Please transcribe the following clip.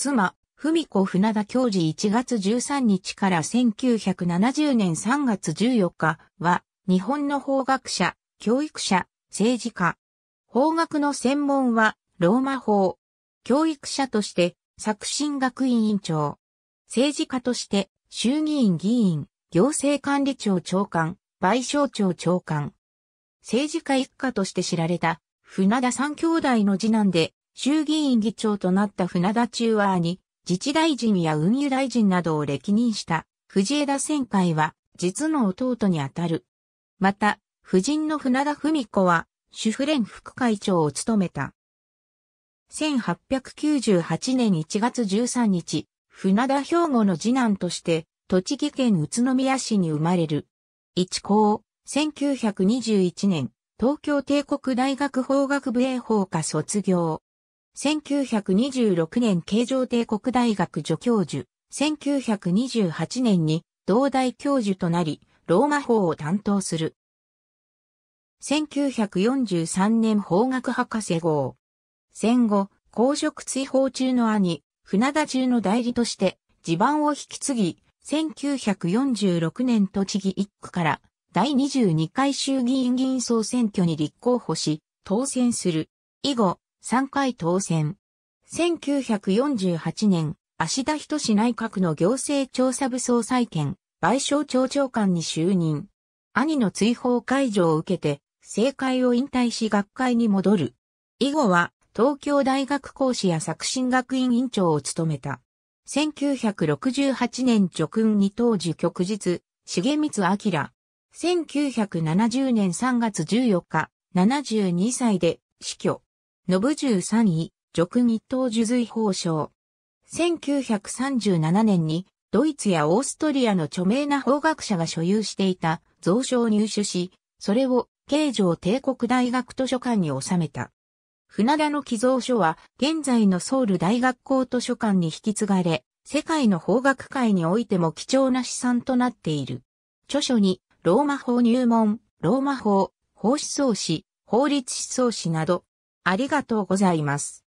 妻、文子船田教授1月13日から1970年3月14日は、日本の法学者、教育者、政治家。法学の専門は、ローマ法。教育者として、作新学院委員長。政治家として、衆議院議員、行政管理庁長官、賠償庁長官。政治家一家として知られた、船田三兄弟の次男で、衆議院議長となった船田中和に、自治大臣や運輸大臣などを歴任した藤枝千海は実の弟にあたる。また、夫人の船田文子は主婦連副会長を務めた。1898年1月13日、船田兵庫の次男として栃木県宇都宮市に生まれる。一高、1921年、東京帝国大学法学部英法科卒業。1926年京城帝国大学助教授、1928年に同大教授となり、ローマ法を担当する。1943年法学博士号。戦後、公職追放中の兄、船田中の代理として地盤を引き継ぎ、1946年栃木一区から第22回衆議院議員総選挙に立候補し、当選する。以後、3回当選。1948年、芦田仁内閣の行政調査部総裁兼、賠償庁長官に就任。兄の追放解除を受けて、政界を引退し学会に戻る。以後は、東京大学講師や作新学院院長を務めた。1968年叙勲に当時局日、重光明。1970年3月14日、72歳で死去。ノブ13位、叙勲一等受随法賞。1937年に、ドイツやオーストリアの著名な法学者が所有していた蔵書を入手し、それを京城帝国大学図書館に収めた。船田の寄贈書は現在のソウル大学校図書館に引き継がれ、世界の法学界においても貴重な資産となっている。著書に、ローマ法入門、ローマ法、法思想史、法律思想史など、ありがとうございます。